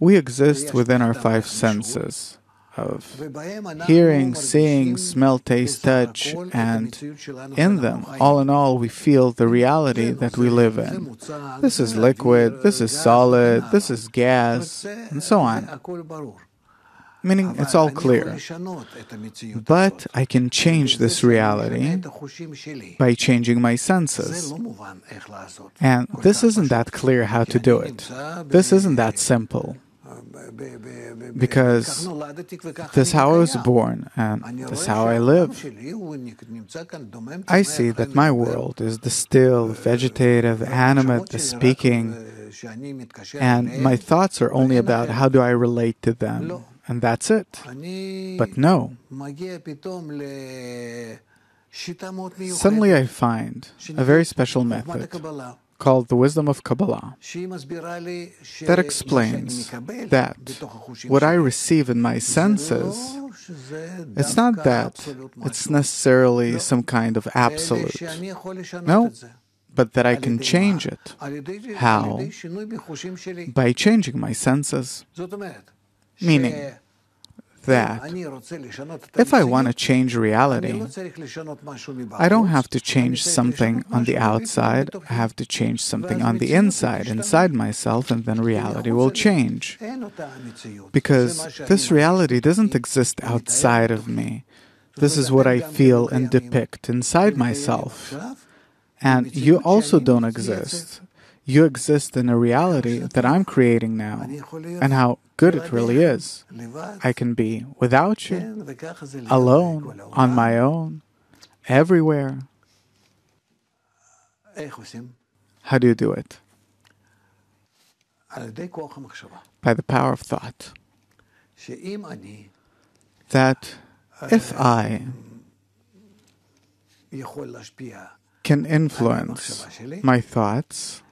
We exist within our five senses of hearing, seeing, smell, taste, touch, and in them, all in all, we feel the reality that we live in. This is liquid, this is solid, this is gas, and so on. Meaning it's all clear. But I can change this reality by changing my senses. And this isn't that clear how to do it. This isn't that simple because this is how I was born and this is how I live. I see that my world is the still, vegetative, animate, the speaking, and my thoughts are only about how do I relate to them, and that's it. But no. Suddenly I find a very special method called the Wisdom of Kabbalah that explains that what I receive in my senses, it's not that it's necessarily some kind of absolute. No, but that I can change it. How? By changing my senses. Meaning, that if I want to change reality, I don't have to change something on the outside, I have to change something on the inside, inside myself, and then reality will change. Because this reality doesn't exist outside of me. This is what I feel and depict inside myself. And you also don't exist. You exist in a reality that I'm creating now, and how good it really is. I can be without you, alone, on my own, everywhere. How do you do it? By the power of thought. That if I can influence my thoughts,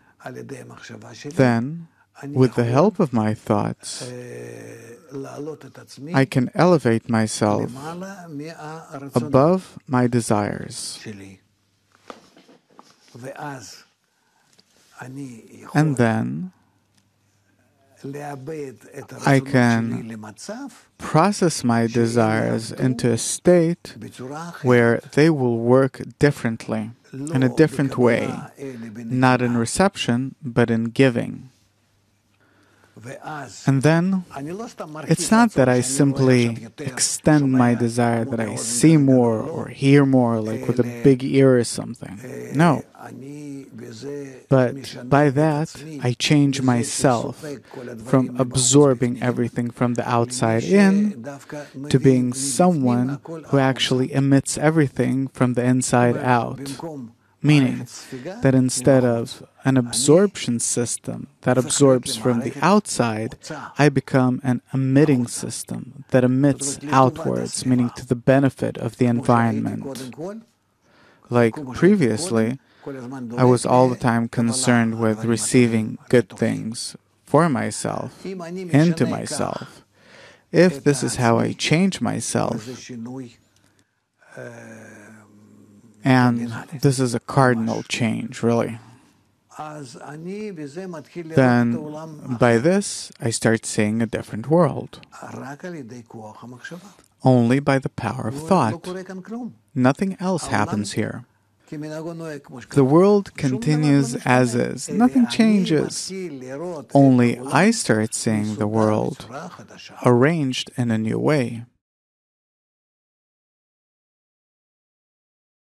then, with the help of my thoughts, I can elevate myself above my desires. And then I can process my desires into a state where they will work differently in a different way, not in reception, but in giving. And then it's not that I simply extend my desire, that I see more or hear more, like with a big ear or something. No. But by that, I change myself from absorbing everything from the outside in to being someone who actually emits everything from the inside out. Meaning that instead of an absorption system that absorbs from the outside, I become an emitting system that emits outwards, meaning to the benefit of the environment. Like previously, I was all the time concerned with receiving good things for myself, into myself. If this is how I change myself, and this is a cardinal change, really. Then, by this, I start seeing a different world. Only by the power of thought. Nothing else happens here. The world continues as is, nothing changes. Only I start seeing the world arranged in a new way.